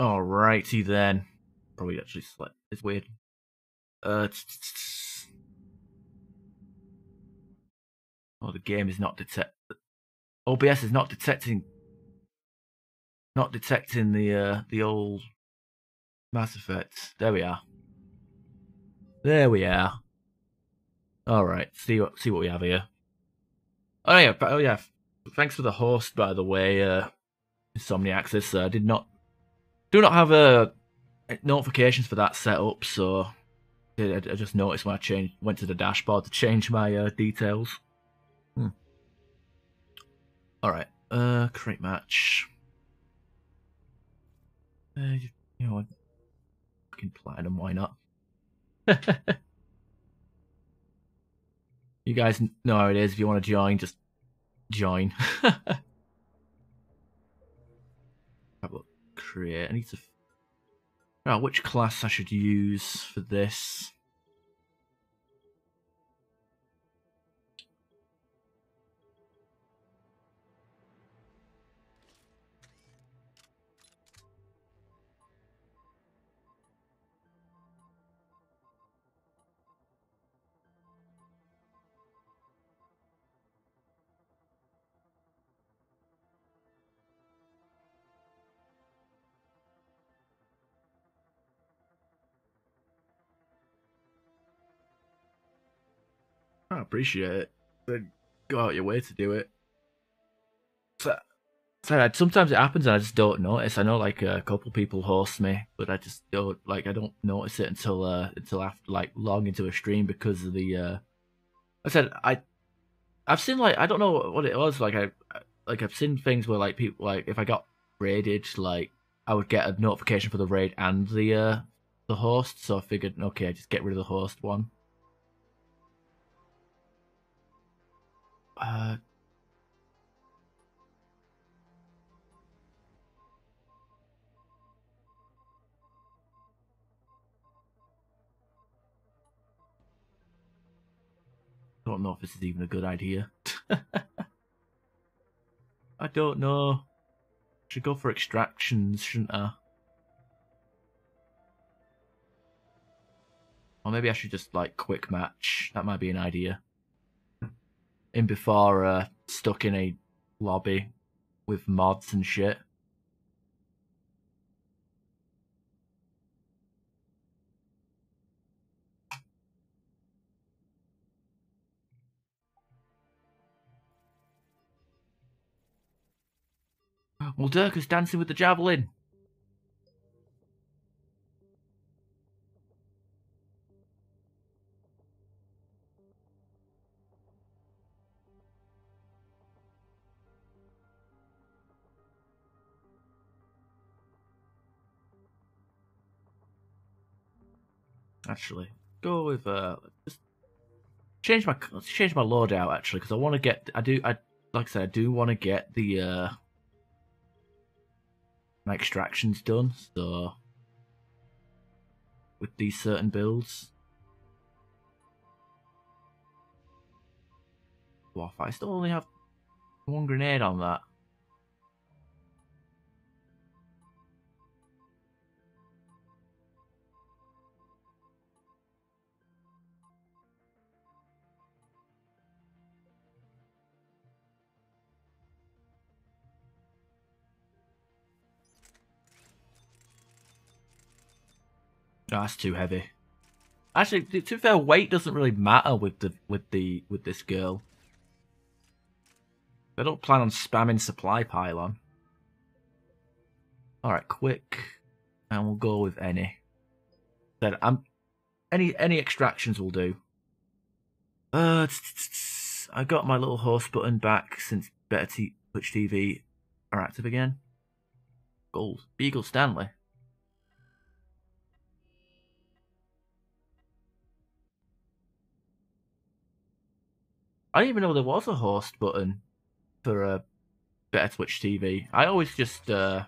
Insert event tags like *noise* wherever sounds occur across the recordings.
Alrighty then. Probably actually. It's weird. Uh. Oh, the game is not detect. OBS is not detecting. Not detecting the uh the old Mass Effect. There we are. There we are. All right. See what see what we have here. Oh yeah. Oh yeah. Thanks for the host, by the way. Uh, Insomniac. This uh, did not do not have uh, notifications for that set up, so I, I just noticed when I changed went to the dashboard to change my uh, details. Hmm. All right. Uh, create match. Uh, you know, what? fucking platinum. Why not? *laughs* you guys know how it is. If you want to join, just join. *laughs* create. I need to. Oh, which class I should use for this? I appreciate it. But go out your way to do it. So, so sometimes it happens and I just don't notice. I know like a couple people host me, but I just don't like I don't notice it until uh until after like log into a stream because of the uh I said I I've seen like I don't know what it was like I like I've seen things where like people like if I got raided like I would get a notification for the raid and the uh the host so I figured okay I just get rid of the host one Uh, don't know if this is even a good idea. *laughs* I don't know. Should go for extractions, shouldn't I? Or maybe I should just like quick match. That might be an idea in before uh, stuck in a lobby with mods and shit. Well, Dirk is dancing with the javelin. Actually. Go with uh, just change my change my loadout actually because I want to get I do I like I said I do want to get the uh my extractions done. So with these certain builds. Wow, I still only have one grenade on that. That's too heavy. Actually, to be fair, weight doesn't really matter with the with the with this girl. I don't plan on spamming supply pylon. All right, quick, and we'll go with any. Then I'm any any extractions will do. Uh, I got my little horse button back since Better T Twitch TV are active again. Gold Beagle Stanley. I didn't even know there was a host button for a uh, Better Twitch TV. I always just uh,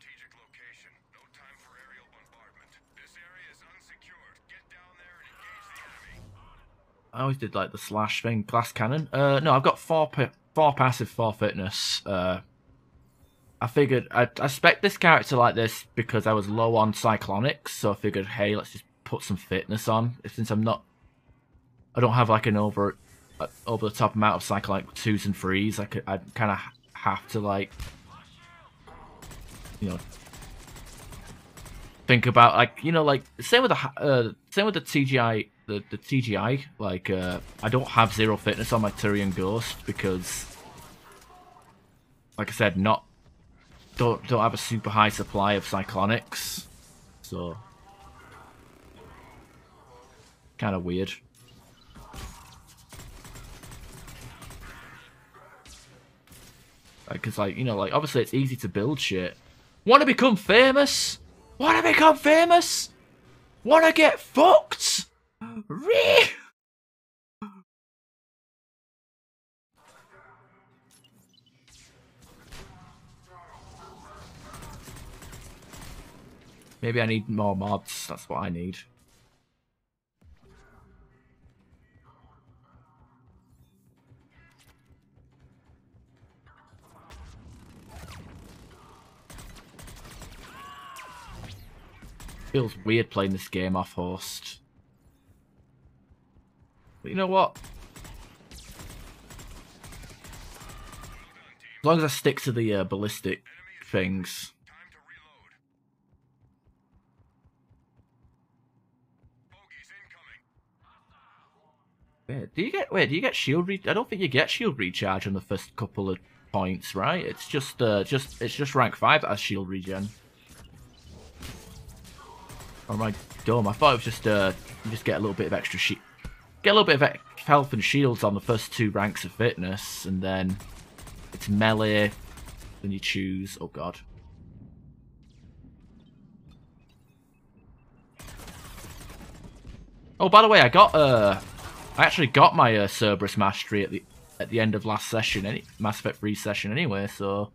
I always did like the slash thing, glass cannon. Uh, no, I've got four four passive, four fitness. Uh, I figured I, I spec this character like this because I was low on cyclonics, so I figured, hey, let's just put some fitness on. Since I'm not, I don't have like an over over the top amount of cyclonic twos and threes. I could, I kind of have to like, you know, think about like you know like same with the uh, same with the TGI the the TGI like uh, I don't have zero fitness on my Turian Ghost because like I said not don't don't have a super high supply of cyclonics so kind of weird Uh, because like you know like obviously it's easy to build shit want to become famous Want to become famous? Want to get fucked? Re Maybe I need more mods. That's what I need. Feels weird playing this game off host. But you know what? As long as I stick to the uh, ballistic things. Wait, do you get wait? Do you get shield re? I don't think you get shield recharge on the first couple of points, right? It's just uh, just it's just rank five that has shield regen. Or am I dumb? I thought it was just, uh, just get a little bit of extra sheet. Get a little bit of health and shields on the first two ranks of fitness, and then it's melee, then you choose, oh god. Oh, by the way, I got, uh, I actually got my uh, Cerberus Mastery at the at the end of last session, any Mass Effect 3 session anyway, so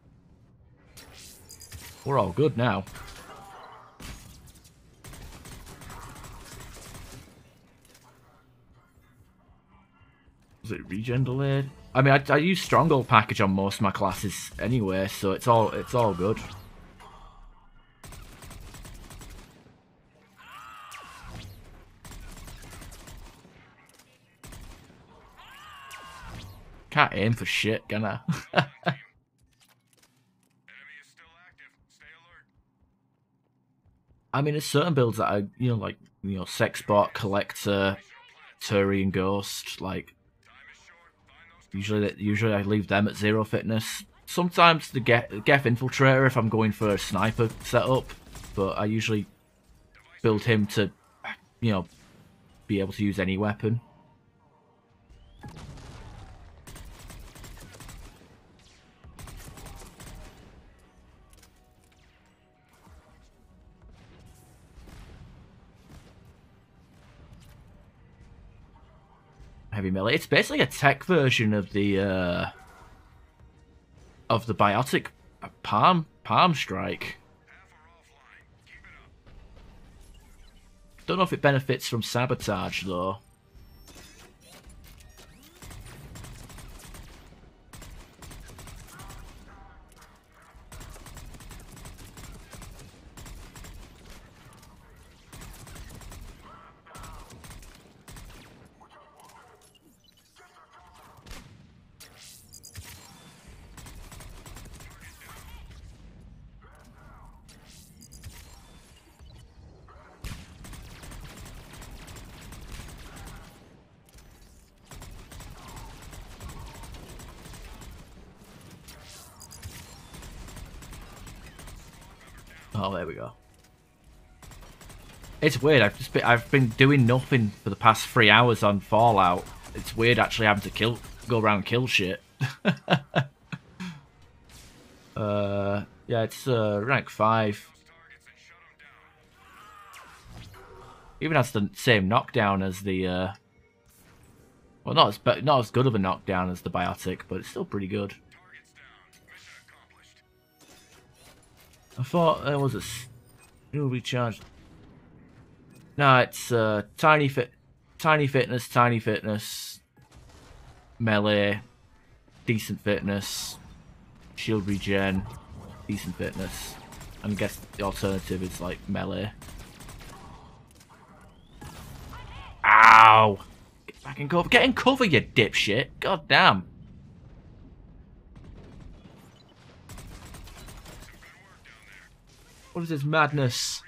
we're all good now. Was it regen delayed? I mean, I, I use stronghold package on most of my classes anyway, so it's all it's all good. Can't aim for shit, can I? *laughs* I mean, there's certain builds that I, you know, like, you know, Sexbot, Collector, Turian Ghost, like, Usually, usually I leave them at zero fitness. Sometimes the Geth, Infiltrator if I'm going for a sniper setup, but I usually build him to, you know, be able to use any weapon. Heavy melee. It's basically a tech version of the uh, of the biotic palm palm strike. Don't know if it benefits from sabotage though. Oh, there we go. It's weird. I've just been, I've been doing nothing for the past three hours on Fallout. It's weird actually having to kill, go around kill shit. *laughs* uh, yeah, it's uh, rank five. Even has the same knockdown as the. Uh, well, not as not as good of a knockdown as the biotic, but it's still pretty good. I thought there was a new recharge. No, it's uh, tiny fit, tiny fitness, tiny fitness, melee, decent fitness, shield regen, decent fitness. I guess the alternative is like melee. Ow! Get back in cover. Get in cover, you dipshit. God damn. What is this madness?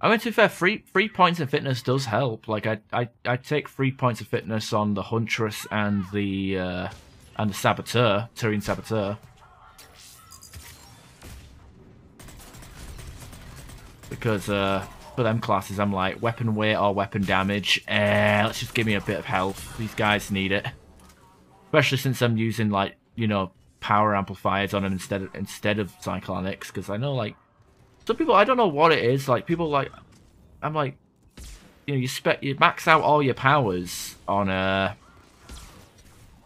I mean, to be fair, free free points of fitness does help. Like, I I, I take three points of fitness on the Huntress and the uh, and the Saboteur, Turian Saboteur. Because uh, for them classes, I'm like, weapon weight or weapon damage, eh, let's just give me a bit of health. These guys need it. Especially since I'm using, like, you know, power amplifiers on them instead of, instead of Cyclonics, because I know, like, some people, I don't know what it is, like, people, like, I'm like, you know, you spec, you max out all your powers on, uh,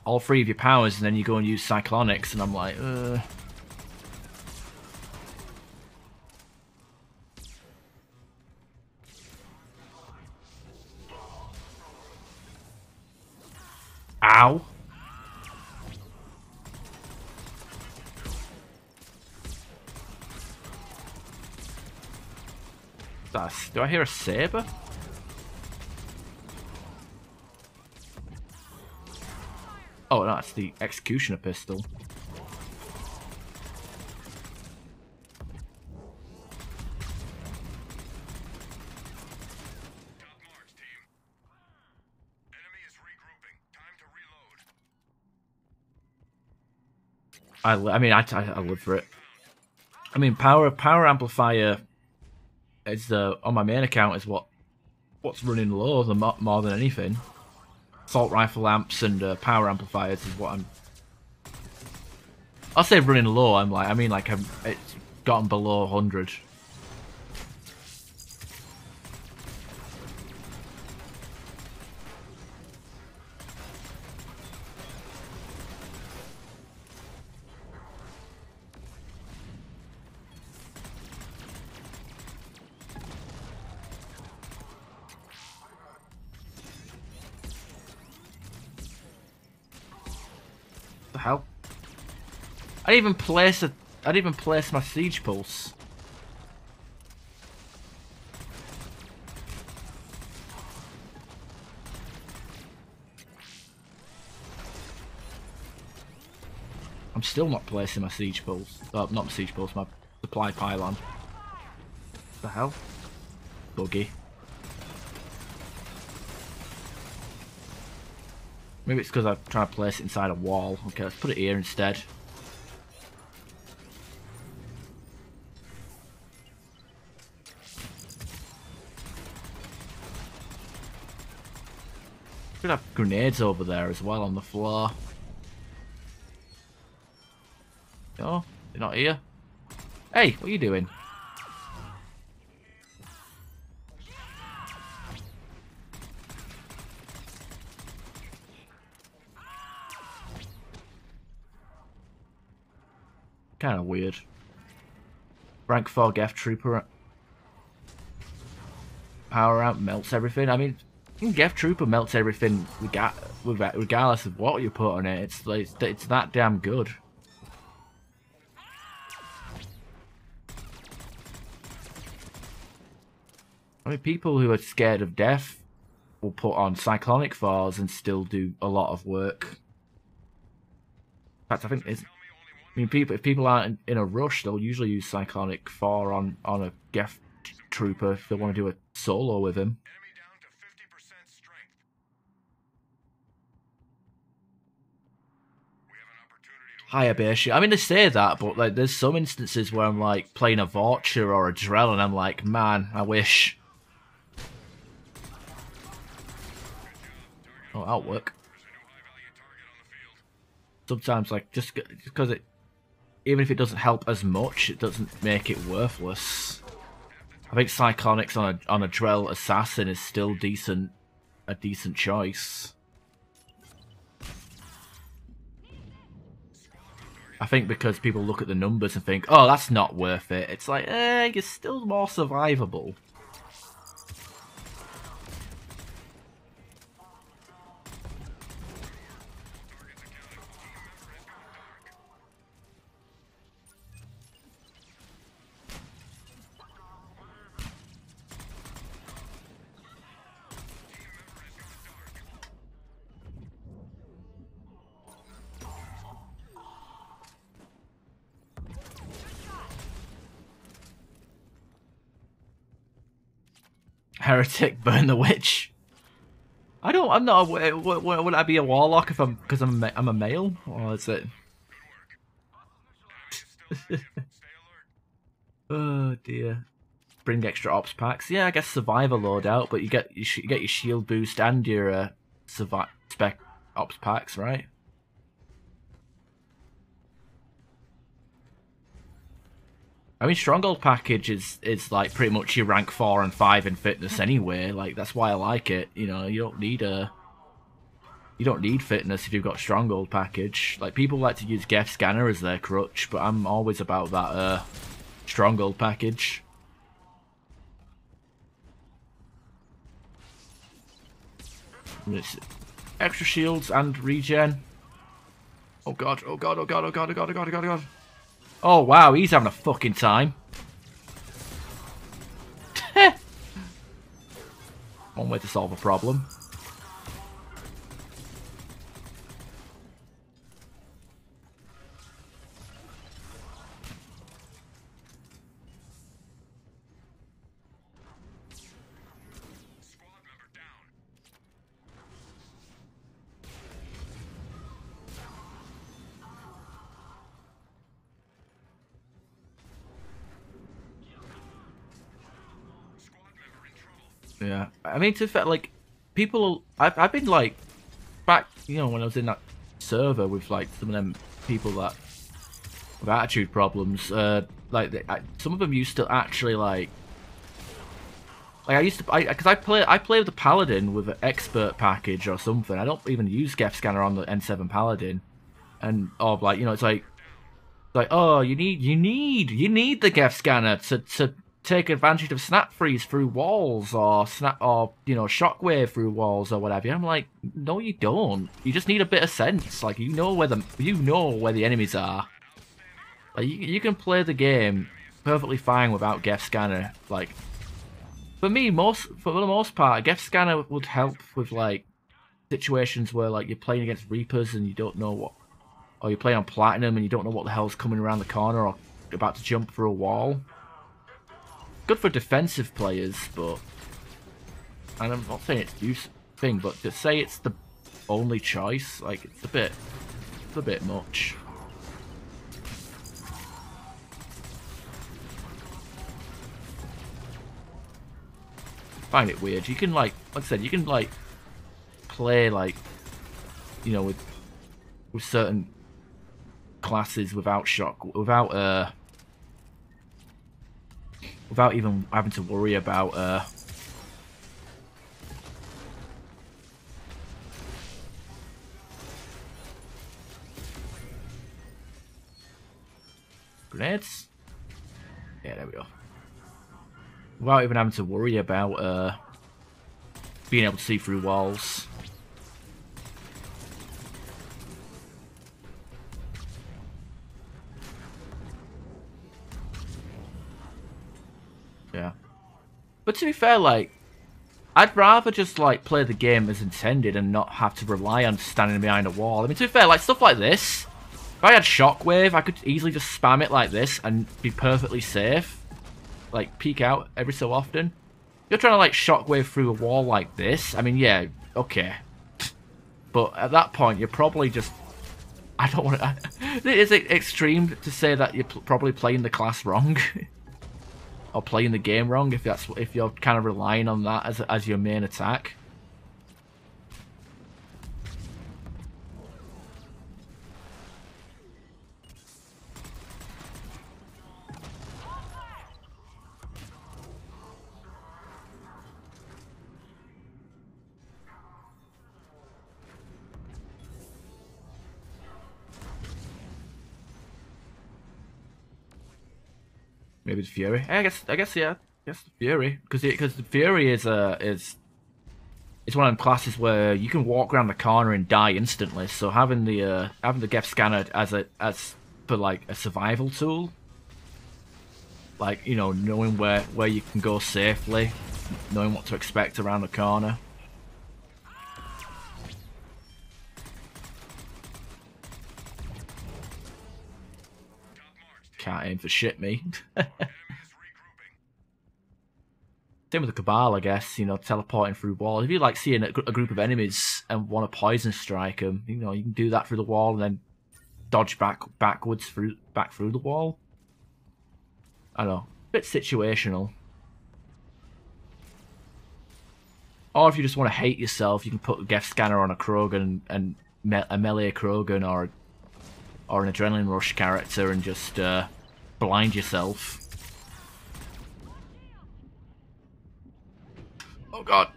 all three of your powers, and then you go and use Cyclonics, and I'm like, uh... Ow. Do I hear a saber? Oh, no, that's the executioner pistol. I, I mean, I, I, I live for it. I mean, power power amplifier is uh, on my main account is what what's running low the more, more than anything. Assault rifle amps and uh, power amplifiers is what I'm. I'll say running low. I'm like I mean like I'm, it's gotten below 100. I even place a. I didn't even place my siege pulse. I'm still not placing my siege pulse. Oh, not my siege pulse, my supply pylon. What the hell? Buggy. Maybe it's because I'm trying to place it inside a wall. Okay, let's put it here instead. Could have grenades over there as well on the floor. Oh, they're not here. Hey, what are you doing? Kind of weird. Rank 4 Geth Trooper power out melts everything. I mean, Geth Trooper melts everything regardless of what you put on it. It's like, it's that damn good. I mean, people who are scared of death will put on cyclonic Thors and still do a lot of work. In fact, I think it's I mean, people if people aren't in a rush, they'll usually use Cyclonic Thor on on a Geth Trooper if they want to do a solo with him. Base I mean, they say that, but like, there's some instances where I'm like playing a Vulture or a Drell, and I'm like, man, I wish. Oh, that'll work. Sometimes, like, just because it even if it doesn't help as much, it doesn't make it worthless. I think Cyclonics on a on a Drell Assassin is still decent, a decent choice. I think because people look at the numbers and think, oh, that's not worth it. It's like, eh, you're still more survivable. Heretic, *laughs* burn the witch. I don't. I'm not. A, would, would I be a warlock if I'm because I'm a, I'm a male, or is it? *laughs* oh dear. Bring extra ops packs. Yeah, I guess survivor loadout, but you get you, you get your shield boost and your uh, survive spec ops packs, right? I mean, Stronghold package is is like pretty much your rank four and five in fitness anyway. Like that's why I like it. You know, you don't need a you don't need fitness if you've got Stronghold package. Like people like to use Geth Scanner as their crutch, but I'm always about that uh, Stronghold package. And it's extra shields and regen. Oh god! Oh god! Oh god! Oh god! Oh god! Oh god! Oh god! Oh god. Oh, wow, he's having a fucking time. *laughs* One way to solve a problem. Mean to fair, like people, I've I've been like back, you know, when I was in that server with like some of them people that with attitude problems. Uh, like they, I, some of them used to actually like. Like I used to, because I, I, play, I play with the Paladin with an expert package or something. I don't even use Geth Scanner on the N7 Paladin, and or like you know, it's like, like oh, you need, you need, you need the Geth Scanner to to take advantage of snap freeze through walls or snap or you know shockwave through walls or whatever. I'm like, no, you don't. You just need a bit of sense. Like you know where the you know where the enemies are. Like you, you can play the game perfectly fine without Geth Scanner. Like for me, most for the most part, Geth Scanner would help with like situations where like you're playing against Reapers and you don't know what, or you're playing on Platinum and you don't know what the hell's coming around the corner or about to jump through a wall good for defensive players, but and I'm not saying it's use thing, but to say it's the only choice, like it's a bit, it's a bit much. find it weird. You can like, like I said, you can like play like, you know, with with certain classes without shock, without uh without even having to worry about uh, grenades. Yeah, there we go. Without even having to worry about uh, being able to see through walls. But to be fair, like, I'd rather just like play the game as intended and not have to rely on standing behind a wall. I mean, to be fair, like stuff like this, if I had Shockwave, I could easily just spam it like this and be perfectly safe. Like, peek out every so often. You're trying to like Shockwave through a wall like this. I mean, yeah, okay. But at that point, you're probably just... I don't want to... *laughs* It is extreme to say that you're probably playing the class wrong. *laughs* or playing the game wrong if that's if you're kind of relying on that as as your main attack. Maybe it's Fury. I guess. I guess. Yeah. I guess Fury, because because Fury is uh is it's one of them classes where you can walk around the corner and die instantly. So having the uh, having the Geth scanner as a as for like a survival tool, like you know knowing where where you can go safely, knowing what to expect around the corner. Can't aim for shit, me. same with the Cabal, I guess. You know, teleporting through walls. If you like seeing a, gr- a group of enemies and want to poison strike them, you know, you can do that through the wall and then dodge back backwards through back through the wall. I know, bit situational. Or if you just want to hate yourself, you can put a Geth Scanner on a Krogan and me- a melee Krogan or or an Adrenaline Rush character and just uh, blind yourself. Oh god.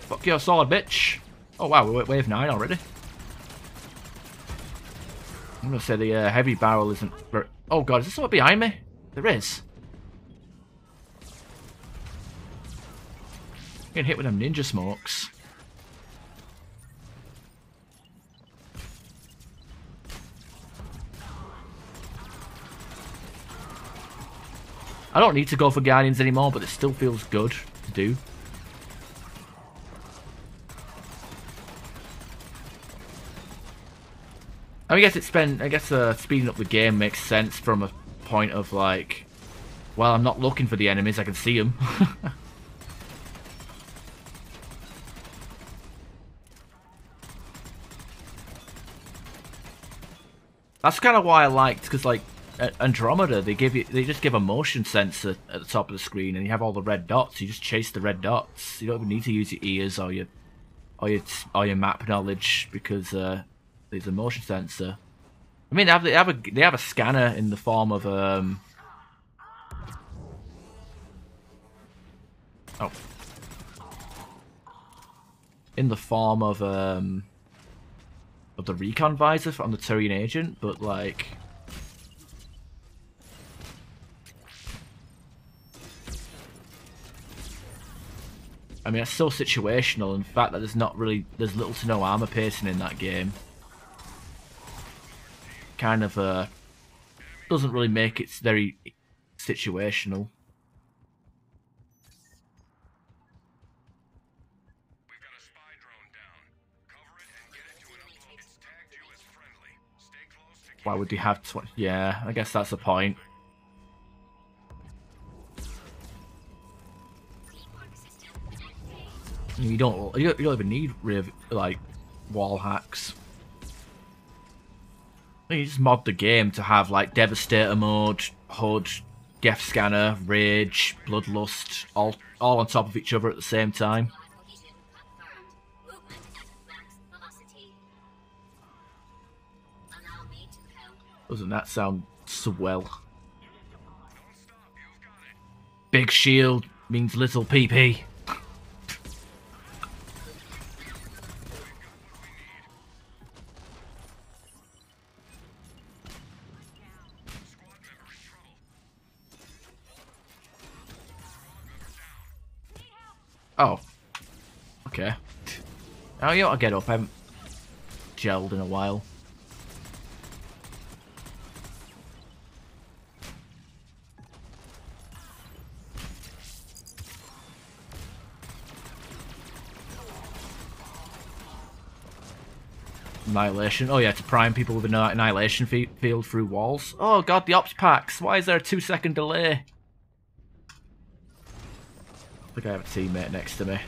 Fuck your solid bitch. Oh wow, we're at wave 9 already. I'm gonna say the uh, heavy barrel isn't very... Oh god, is there someone behind me? There is. Getting hit with them ninja smokes. I don't need to go for Guardians anymore, but it still feels good to do. I, mean, I guess it's been. I guess uh, speeding up the game makes sense from a point of like, well, I'm not looking for the enemies; I can see them. *laughs* That's kind of why I liked because like Andromeda, they give you they just give a motion sensor at the top of the screen, and you have all the red dots. You just chase the red dots. You don't even need to use your ears or your or your or your map knowledge because uh, there's a motion sensor. I mean, they have, they have a they have a scanner in the form of um. Oh. In the form of um. Of the recon visor on the Turian agent, but like. I mean, it's so situational. In fact, that there's not really there's little to no armor piercing in that game kind of uh, doesn't really make it very situational. Why would you have 20? Yeah, I guess that's the point. You don't, you don't even need like wall hacks. You just mod the game to have like Devastator mode, HUD, Geth Scanner, Rage, Bloodlust, all all on top of each other at the same time. Doesn't that sound swell? Big shield means little PP. Oh, you ought to get up. I haven't gelled in a while. Annihilation. Oh yeah, to prime people with an annihilation field through walls. Oh god, the ops packs. Why is there a two second delay? I think I have a teammate next to me.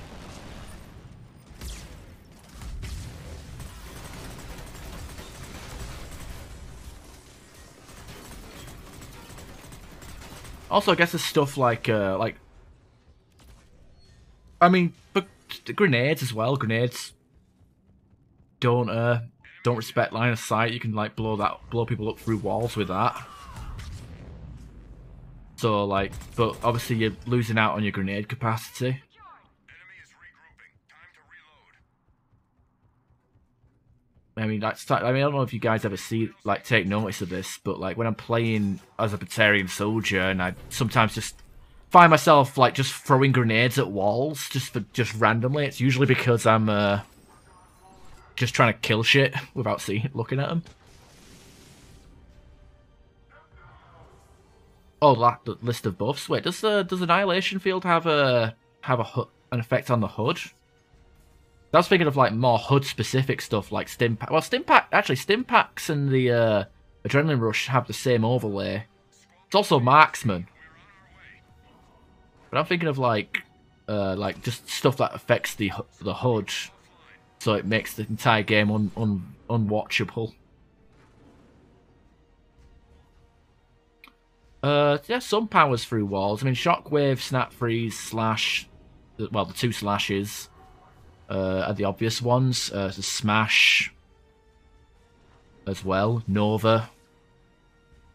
Also, I guess there's stuff like, uh, like, I mean, but grenades as well. Grenades don't, uh, don't respect line of sight. You can like blow that, blow people up through walls with that. So like, but obviously you're losing out on your grenade capacity. I mean, that's. I mean, I don't know if you guys ever see, like, take notice of this, but like when I'm playing as a Batarian soldier, and I sometimes just find myself like just throwing grenades at walls just for just randomly. It's usually because I'm uh, just trying to kill shit without seeing, looking at them. Oh, that the list of buffs. Wait, does the does Annihilation Field have a have a an effect on the HUD? I was thinking of like more HUD specific stuff like Stimpak. Well, Stimpak actually Stimpaks and the uh, Adrenaline Rush have the same overlay. It's also Marksman, but I'm thinking of like uh, like just stuff that affects the the HUD, so it makes the entire game un, un unwatchable. Uh, yeah, some powers through walls. I mean, shockwave, snap freeze, slash. Well, the two slashes uh, are the obvious ones. Uh, the smash as well. Nova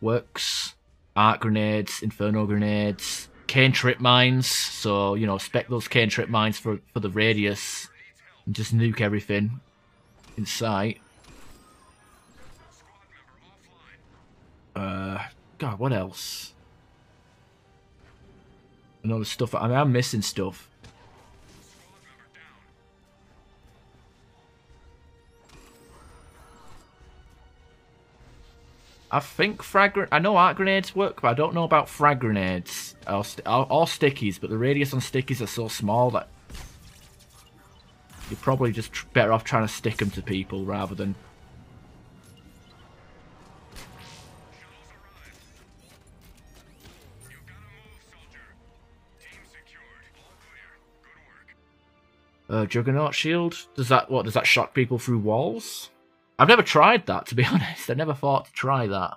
works. Arc grenades, inferno grenades, Cain trip mines. So you know, spec those Cain trip mines for for the radius, and just nuke everything in sight. Uh, God, what else? And all the stuff. I mean, I'm missing stuff. I think frag. I know arc grenades work, but I don't know about frag grenades or, st- or, or stickies. But the radius on stickies are so small that you're probably just better off trying to stick them to people rather than Uh, Juggernaut Shield. Does that what? Does that shock people through walls? I've never tried that to be *laughs* honest. I never thought to try that.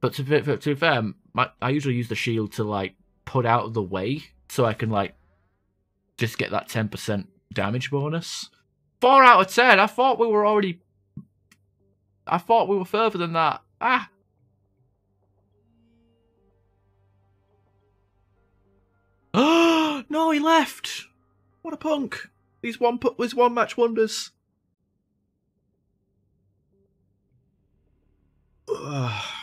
But to be, to be fair, my, I usually use the shield to like put out of the way so I can like just get that ten percent damage bonus. Four out of ten. I thought we were already. I thought we were further than that. Ah. *gasps* no, he left. What a punk. These one these one match wonders. Ugh.